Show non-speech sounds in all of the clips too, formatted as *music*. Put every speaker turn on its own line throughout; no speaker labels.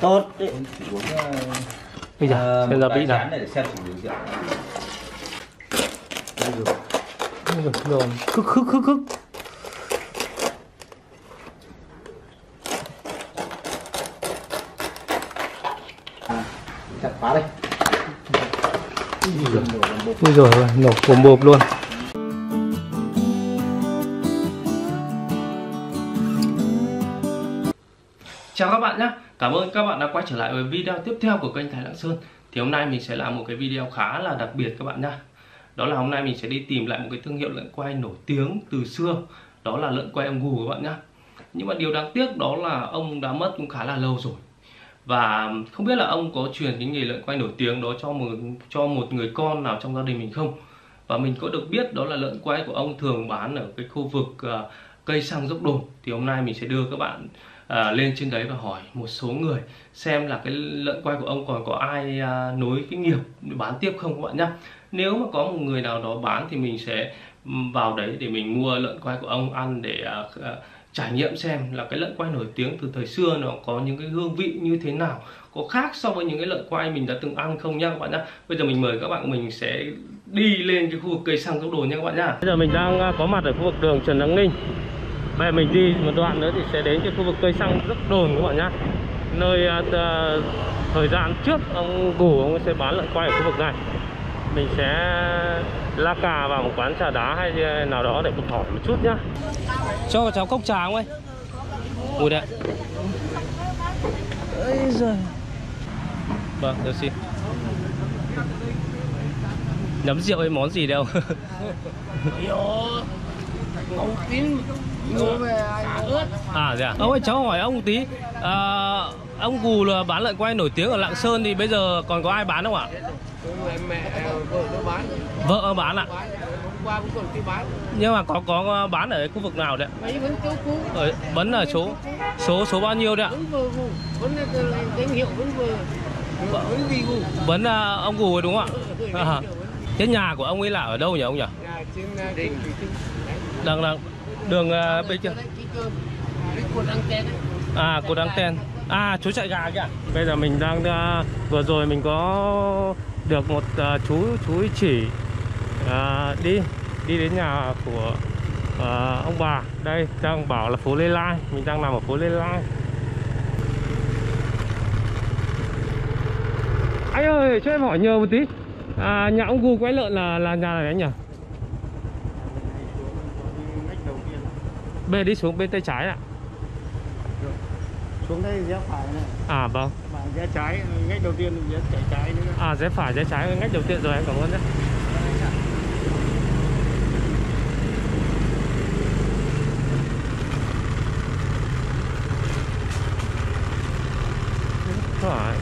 tốt đấy
uh,
bây giờ xem gia vị nào?
xem rồi.
khức khức khức khức.
Chặt phá đây.
Ui rồi nổ bồm bộp luôn bạn nhé Cảm ơn các bạn đã quay trở lại với video tiếp theo của kênh Thái Lạng Sơn. Thì hôm nay mình sẽ làm một cái video khá là đặc biệt các bạn nhé Đó là hôm nay mình sẽ đi tìm lại một cái thương hiệu lợn quay nổi tiếng từ xưa. Đó là lợn quay ông Gù các bạn nhé Nhưng mà điều đáng tiếc đó là ông đã mất cũng khá là lâu rồi. Và không biết là ông có truyền cái nghề lợn quay nổi tiếng đó cho một cho một người con nào trong gia đình mình không? Và mình có được biết đó là lợn quay của ông thường bán ở cái khu vực uh, cây xăng dốc đồn. Thì hôm nay mình sẽ đưa các bạn à, lên trên đấy và hỏi một số người xem là cái lợn quay của ông còn có ai à, nối cái nghiệp bán tiếp không các bạn nhé nếu mà có một người nào đó bán thì mình sẽ ừ, vào đấy để mình mua lợn quay của ông ăn để à, à, trải nghiệm xem là cái lợn quay nổi tiếng từ thời xưa nó có những cái hương vị như thế nào có khác so với những cái lợn quay mình đã từng ăn không nhá các bạn nhá. Bây giờ mình mời các bạn mình sẽ đi lên cái khu vực cây xăng dốc đồ nha các bạn nhá. Bây giờ mình đang à, có mặt ở khu vực đường Trần Đăng Ninh bây giờ mình đi một đoạn nữa thì sẽ đến cái khu vực cây xăng dốc đồn các bạn nhá nơi uh, thời gian trước ông Gù ông sẽ bán lợn quay ở khu vực này mình sẽ la cà vào một quán trà đá hay nào đó để một hỏi một chút nhá cho cháu cốc trà không ơi Ui đấy Ây giời Vâng, được xin Nấm rượu hay món gì đâu
ông tín mua về ướt
À dạ. Ông ơi cháu hỏi ông một tí. À, Ông Gù là bán lợn quay nổi tiếng ở Lạng Sơn thì bây giờ còn có ai bán không ạ?
mẹ vợ nó bán
Vợ bán ạ.
Hôm qua cũng còn bán
Nhưng mà có có bán ở khu vực nào đấy ạ?
mấy vẫn chỗ cũ.
Ở, Vẫn là số số số bao nhiêu đấy ạ?
vẫn vừa vụ vẫn là danh hiệu vẫn vừa. Vẫn vì vụ
Vẫn là ông Gù đúng không ạ? À, thế nhà của ông ấy là ở đâu nhỉ ông nhỉ?
nhà trên thủy tinh.
Đang đang đường uh, bên kia.
Anten
À cột đăng ten. À chú chạy gà kìa. Bây giờ mình đang uh, Vừa rồi mình có Được một uh, chú chú chỉ uh, Đi Đi đến nhà của uh, Ông bà. Đây đang bảo là phố Lê Lai. Mình đang nằm ở phố Lê Lai. Anh ơi cho em hỏi nhờ một tí. À, Nhà ông Gu quái lợn là là nhà này anh nhỉ? Bên đi xuống bên tay trái ạ.
Xuống đây rẽ phải này.
À vâng.
Mà rẽ trái ngay đầu tiên rẽ chạy trái nữa.
À rẽ phải rẽ trái ngách đầu tiên rồi em cảm ơn nhé. Phải.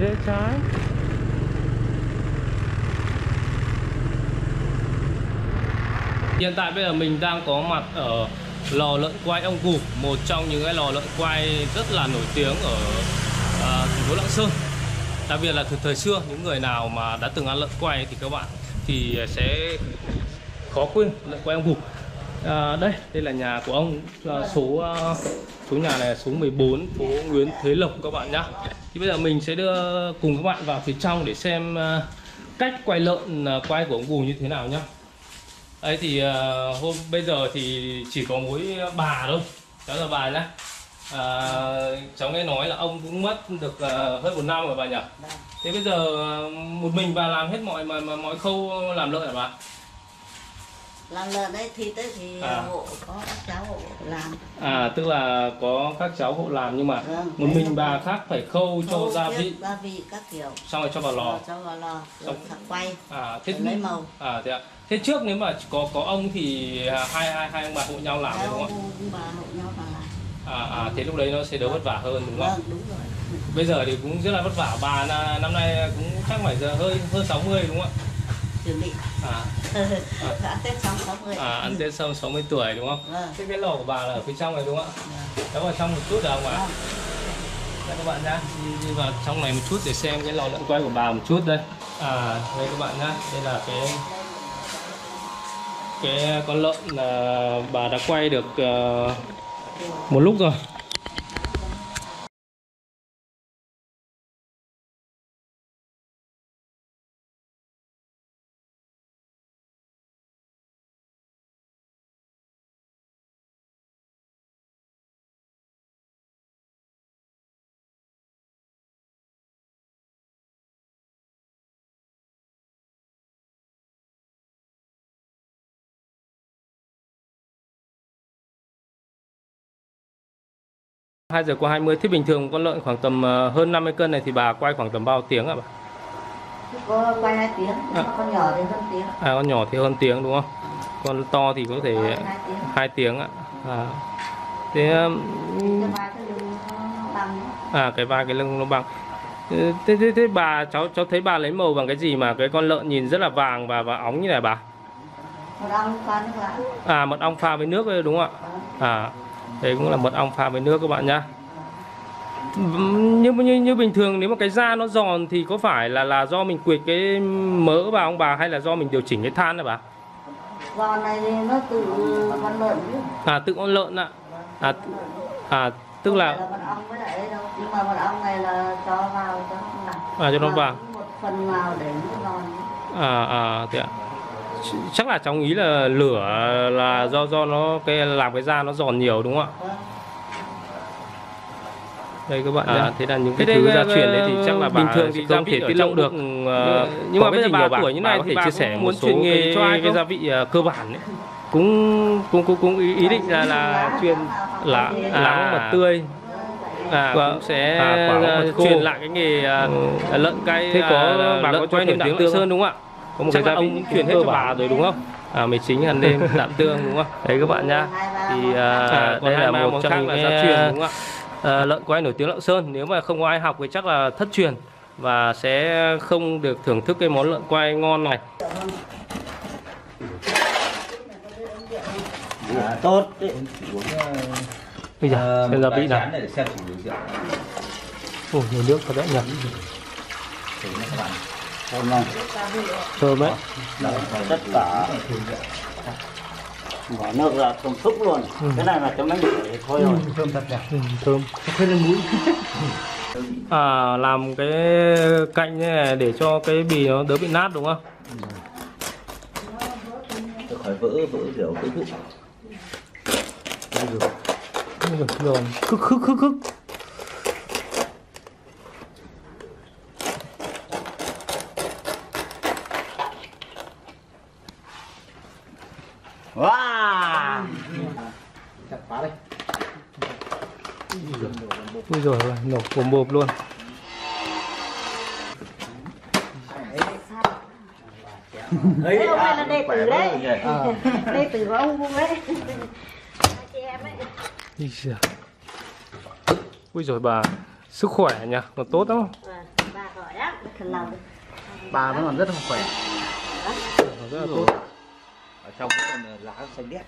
Rẽ trái Hiện tại bây giờ mình đang có mặt ở lò lợn quay ông cụ Một trong những cái lò lợn quay rất là nổi tiếng ở à, thành phố Lạng Sơn. Đặc biệt là từ thời xưa những người nào mà đã từng ăn lợn quay thì các bạn thì sẽ khó quên lợn quay ông cụ. à, Đây, đây là nhà của ông à, số à, số nhà này là số 14 phố Nguyễn Thế Lộc các bạn nhá. Thì bây giờ mình sẽ đưa cùng các bạn vào phía trong để xem à, cách quay lợn à, quay của ông Củ như thế nào nhá. Đấy thì uh, hôm bây giờ thì chỉ có mỗi bà thôi. Cháu là bà nhá. À, Cháu nghe nói là ông cũng mất được uh, hơn một năm rồi bà nhỉ? Thế bây giờ uh, một mình bà làm hết mọi mọi, mọi, khâu làm lợn hả bà?
Làm lợn đấy thịt đấy thì
À.
hộ có các cháu hộ làm
À tức là có các cháu hộ làm nhưng mà
Vâng.
một mình bà khác phải khâu cho
Khâu
gia
tiết
vị
gia vị các kiểu
Xong rồi cho vào lò
cho vào lò
Xong.
quay
À thế
lấy màu.
À thế ạ Thế trước nếu mà có có ông thì à, hai hai hai ông bà hộ nhau làm
Hai
đúng không
ông bà hộ nhau làm
ạ? À, à thế lúc đấy nó sẽ đỡ vất vả hơn đúng không?
vâng đúng rồi
Bây giờ thì cũng rất là vất vả bà là năm nay cũng chắc phải giờ hơi hơn 60 đúng không
chuẩn bị ăn tết xong sáu mươi
À, ăn Tết xong 60 tuổi đúng không?
vâng
Thế cái lò của bà là ở phía trong này đúng không ạ?
vâng.
Đó vào trong một chút được không ạ?
Vâng.
Đây các bạn nhá, đi, đi vào trong này một chút để xem cái lò lợn quay của bà một chút đây. À, đây các bạn nhá, đây là cái cái con lợn là bà đã quay được ờ, một lúc rồi hai giờ qua 20 thế bình thường con lợn khoảng tầm ờ, hơn 50 cân này thì bà quay khoảng tầm bao tiếng ạ bà?
Có quay 2 tiếng,
À.
con nhỏ thì hơn tiếng.
À con nhỏ thì hơn tiếng đúng không? Con to thì có thể
Có 2 tiếng.
2 tiếng ạ. À. Thế à cái vai cái lưng nó bằng. Ừ, Thế, thế, thế bà cháu cháu thấy bà lấy màu bằng cái gì mà cái con lợn nhìn rất là vàng và và óng như này bà?
Một ông con nước lã.
À mật ong pha với nước đúng không ạ? À đây cũng là mật ong pha với nước các bạn nhá. Như, như như bình thường nếu mà cái da nó giòn thì có phải là là do mình quệt cái mỡ vào ông bà hay là do mình điều chỉnh cái than này bà?
Giòn này nó từ con lợn chứ.
À tự con lợn ạ. À à tức
Không
là
mật ong với lại đâu. Nhưng mà mật ong này là cho vào cho.
À, cho nó vào.
Một phần vào để nó giòn.
à à thế ạ. Ch- Chắc là trong ý là lửa là do do nó cái làm cái da nó giòn nhiều đúng không ạ? Đây các bạn à, thế là những cái
Thế
thứ
đây,
gia truyền đấy thì chắc là
bình thường thì
không thể tiết lộ được
bụng,
ờ,
nhưng mà bây giờ bà tuổi như này thì bà
chia sẻ
muốn truyền nghề cho ai
cái gia vị ờ, cơ bản ấy. cũng cũng cũng cũng ý, ý định là là truyền là lá mật tươi. À,
Quả-
cũng sẽ
à, quả
ờ, truyền lại cái nghề ờ, lợn cay
Thế có bà
lợn
có cho đạm
tiếng Lạng Sơn đúng không ạ
Có một
Chắc
cái gia
ông
vị
truyền hết cho bà rồi đúng không? À mì chính hẳn đêm *laughs* đạm tương đúng không? Đấy các bạn nhá thì à,
À,
đây là một trong những
là
cái
gia truyền, đúng không
à, lợn quay nổi tiếng Lạng Sơn. Nếu mà không có ai học thì chắc là thất truyền và sẽ không được thưởng thức cái món lợn quay ngon này.
À, tốt.
Bây giờ
ờ,
xem
cái
vị nào. Ồ, nhiều nước thật đấy nhỉ
Hôm nay
thơm đấy.
Tất cả. Bỏ nước ra không xúc luôn. Cái này là cho mấy người thôi rồi.
Thơm thật nhỉ.
ừ, thơm.
Khơi lên mũi. *laughs*
à làm cái cạnh này để cho cái bì nó đỡ bị nát đúng không?
Tôi khỏi vỡ vỡ kiểu cái
giời, rồi. Khức khức khức khức
wow
Chặt phá đây.
Ui rồi nổ bồm bộp luôn
ấy
Thế hôm nay là đệ tử đấy.
rồi nhỉ.
Đây từ của ông Vung đấy. Chị em ấy.
Ui rồi bà sức khỏe nhỉ còn tốt lắm
Vâng, bà thần lòng.
Bà vẫn còn rất là khỏe.
rất là tốt
trong vẫn còn lá xanh đét.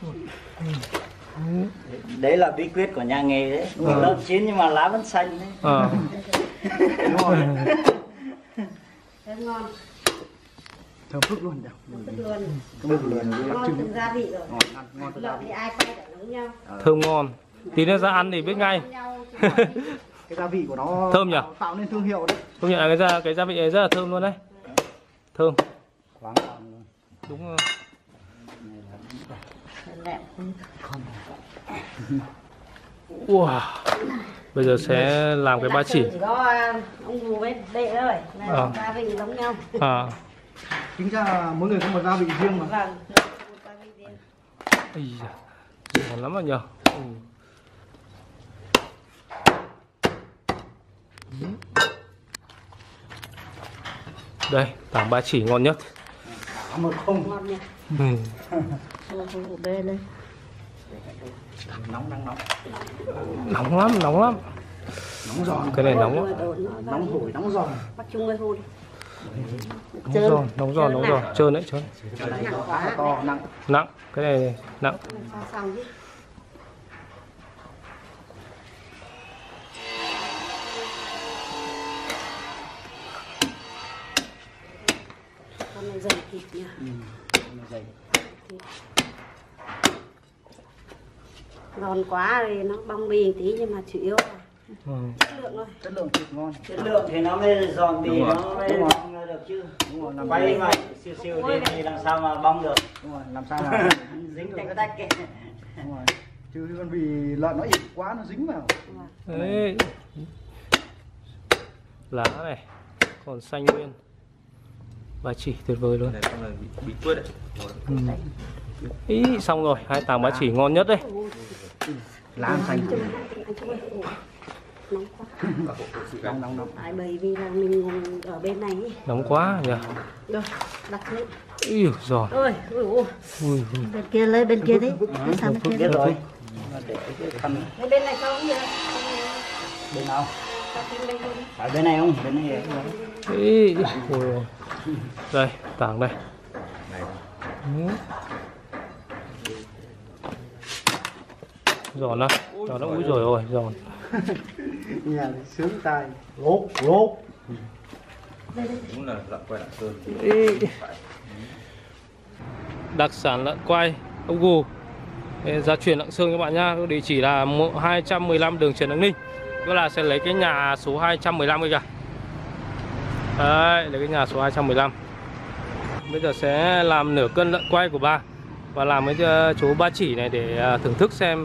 đấy là bí quyết của nhà nghề đấy
Ờ.
lợn chín nhưng mà lá vẫn xanh đấy *laughs*
à,
Rất ngon,
Thơm phức luôn nhỉ.
rất luôn.
Thơm luôn.
Ngon từng gia vị rồi.
Ngon, ăn ngon thật.
Lợn thì ai quay được giống nhau.
thơm ngon tí nữa ra ăn thì biết ngay. *laughs*
Cái gia vị của nó
Thơm nhỉ?
tạo- nên thương hiệu đấy.
công nhận là cái gia cái gia vị này rất là thơm luôn đấy thơm
lợn luôn.
đúng rồi. Wow. bây giờ sẽ làm cái ba chỉ
à, ông Vung với đệ thôi. Là
Ờ.
gia vị giống nhau.
à
Chính ra mỗi người có một gia vị riêng mà.
Vâng, một gia vị riêng.
Ây da, ngon lắm rồi nhờ ừ. đây tảng ba chỉ ngon nhất
một không
Ngon nha. *laughs*
ừ.
Bê lên.
nóng nắng nóng
nóng lắm nóng lắm
Nóng giòn.
cái này nóng lắm
Nóng hổi, nóng giòn.
Bắt chung với hun.
nóng giòn nóng giòn nóng giòn trơn đấy trơn
Nặng
nặng.
cái này nặng.
Con này dày thịt nha.
dày
Thịt.
Giòn quá thì nó bong bì tí nhưng mà chủ yếu là
ừ.
chất lượng thôi.
Chất lượng thịt ngon.
Chất lượng. Thì nó mới giòn bì
rồi.
nó mới
Đúng rồi.
bong được chứ.
Đúng rồi làm
quay mà siêu siêu thì, thì làm sao mà bong được.
Đúng rồi làm sao mà *laughs*
dính tách tách cái
đúng rồi. Chứ con vì lợn nó ít quá nó dính vào.
Đấy. lá này còn xanh nguyên. Ba chỉ tuyệt vời luôn.
Này bị bị đấy.
Ừ. Ý, xong rồi hai tàng ba chỉ ngon nhất đấy
lá xanh
nóng quá.
Nóng nóng nóng.
Tại bởi vì là mình ngồi ở bên này ý.
nóng quá nhỉ?
Rồi đặt lên.
Ý giời.
Ôi ôi ôi.
Ui, ui.
bên kia lấy bên kia đi. Bên sang bên kia
rồi? để cái khăn.
Lấy bên này không được
bên nào? Ở bên này không? Bên này
Ý, ui, ui. đây tảng đây. Ừ. giòn đó giòn nó úi rồi ôi giòn *laughs*
nhà sướng tai. Lốt lốt
đúng là dặn quay lại sơn
đặc sản lợn quay ông gù. Gia truyền lạng sơn các bạn nhá. Địa chỉ là một- 215 đường Trần Đăng Ninh. Tức là sẽ lấy cái nhà số 215 kia kìa. Đấy lấy cái nhà số 215 bây giờ sẽ làm nửa cân lợn quay của ba và làm với ờ, chú ba chỉ này để ờ, thưởng thức xem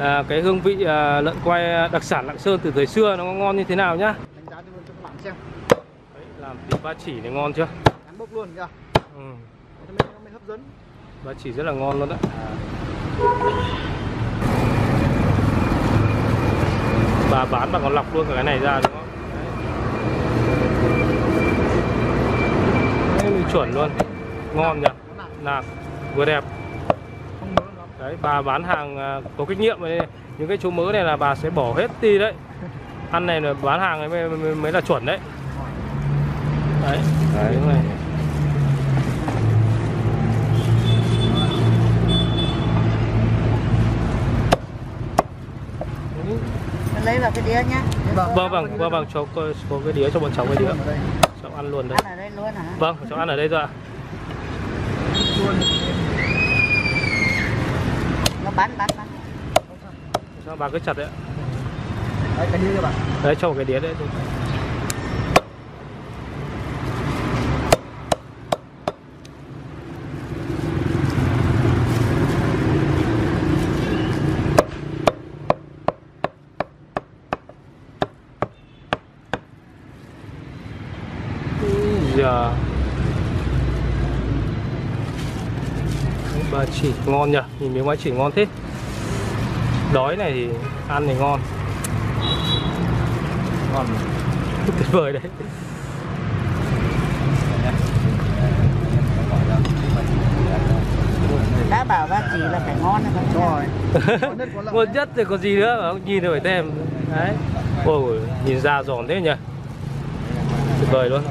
ờ, cái hương vị ờ, lợn quay đặc sản lạng sơn từ thời xưa nó ngon như thế nào nhá?
Đánh giá cho các bạn xem.
Đấy, làm tí ba chỉ này ngon chưa?
Cán bốc luôn kìa
ừ.
Thế mới, nó mới hấp dẫn.
Ba chỉ rất là ngon luôn đấy bà bán bà còn lọc luôn cả cái này ra đúng không? Đấy, đấy chuẩn luôn. Ngon nhỉ? Nạc. Vừa đẹp đấy bà bán hàng à, có kinh nghiệm này những cái chỗ mỡ này là bà sẽ bỏ hết đi đấy. Ăn này là bán hàng ấy mới, mới, mới là chuẩn đấy. Đấy, đấy. Này.
lấy vào cái đĩa nhá.
Vâng vâng vâng vâng cho có, có cái đĩa cho bọn cháu cái đĩa. Cháu ăn luôn đấy
ăn ở đây luôn hả?
Vâng cháu ăn ở đây thôi ạ
nó bắn bắn bắn
sao bà cứ chặt đấy ạ?
Đấy cái đĩa các bạn
đấy cho một cái đĩa đấy giờ bà chỉ ngon nhỉ? Nhìn miếng bà chỉ ngon thế. Đói này thì ăn thì ngon. Ngon *laughs* tuyệt vời đấy.
Đã bảo bác chỉ là phải ngon rồi *laughs*
rồi. Ngon nhất
thì có gì nữa? Nhìn phải thêm đấy. Ôi nhìn da giòn thế nhỉ? Tuyệt vời luôn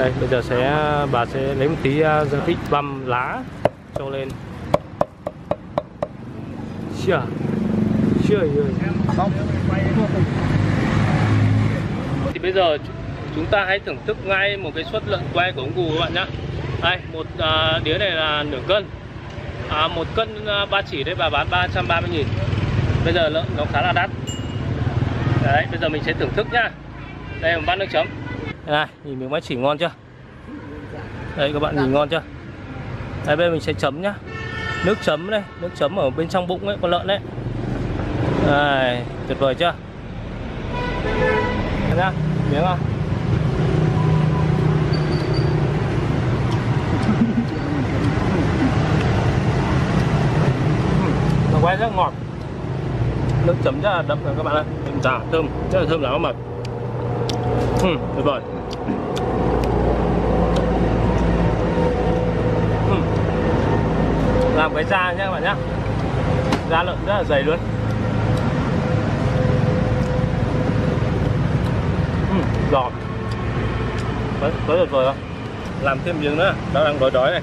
đây bây giờ sẽ bà sẽ lấy một tí uh, gia vị băm lá cho lên. Chưa chưa
không.
Thì bây giờ chúng ta hãy thưởng thức ngay một cái suất lợn quay của ông Gù các bạn nhé đây một à, đĩa này là nửa cân. À, một cân à, ba chỉ đấy bà bán 330 nghìn. Bây giờ lợn nó khá là đắt. Đấy bây giờ mình sẽ thưởng thức nhá. Đây một bát nước chấm đây này, nhìn miếng ba chỉ ngon chưa? Đây, các bạn nhìn ngon chưa? Đây, bên mình sẽ chấm nhá. Nước chấm đây, nước chấm ở bên trong bụng ấy, con lợn đấy. Đây, tuyệt vời chưa? Thấy nhá miếng không? Nó quay rất ngọt. Nước chấm rất là đậm rồi các bạn ạ chả thơm, rất là thơm lắm các bạn ừ, tuyệt vời. Ừ. làm cái da nhé các bạn nhá da lợn rất là dày luôn. Ừ, giòn. Có tuyệt vời không làm thêm miếng nữa đang đang đói đói này.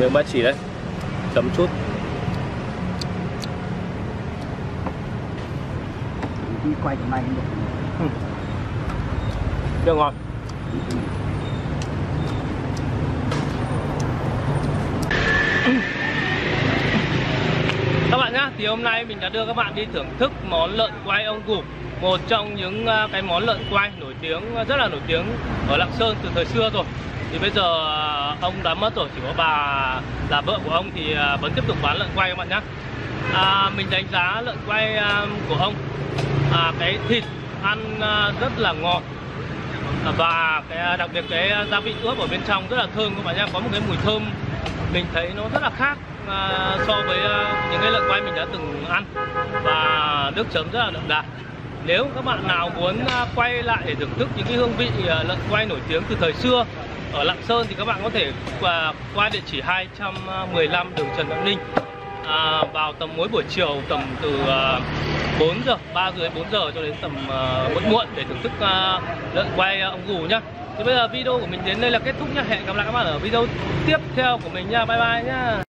Miếng ba chỉ đấy chấm chút.
Đi quay này cũng được
chưa ngon? Nhá Thì hôm nay mình đã đưa các bạn đi thưởng thức món lợn quay ông cụ Một trong những à, cái món lợn quay nổi tiếng, à, rất là nổi tiếng ở Lạng Sơn từ thời xưa rồi. Thì bây giờ à, ông đã mất rồi, chỉ có bà là vợ của ông thì vẫn tiếp tục bán lợn quay các bạn nhá. À, Mình đánh giá lợn quay của ông à, Cái thịt ăn rất là ngọt Ờ, và cái ờ, đặc biệt cái ờ, gia vị ướp ở bên trong rất là thơm các bạn nhé có một cái mùi thơm mình thấy nó rất là khác uh, so với uh, những cái lợn quay mình đã từng ăn. Và nước chấm rất là đậm đà. Nếu các bạn nào muốn uh, quay lại để thưởng thức những cái hương vị uh, lợn quay nổi tiếng từ thời xưa ở Lạng Sơn thì các bạn có thể qua, qua địa chỉ 215 đường Trần Đăng Ninh à, vào tầm mỗi buổi chiều tầm từ à, 4 giờ 3 rưỡi 4 giờ cho đến tầm à, muộn muộn để thưởng thức à, lợn quay à, ông gù nhá. Thì bây giờ video của mình đến đây là kết thúc nhá. Hẹn gặp lại các bạn ở video tiếp theo của mình nha bye bye nhá.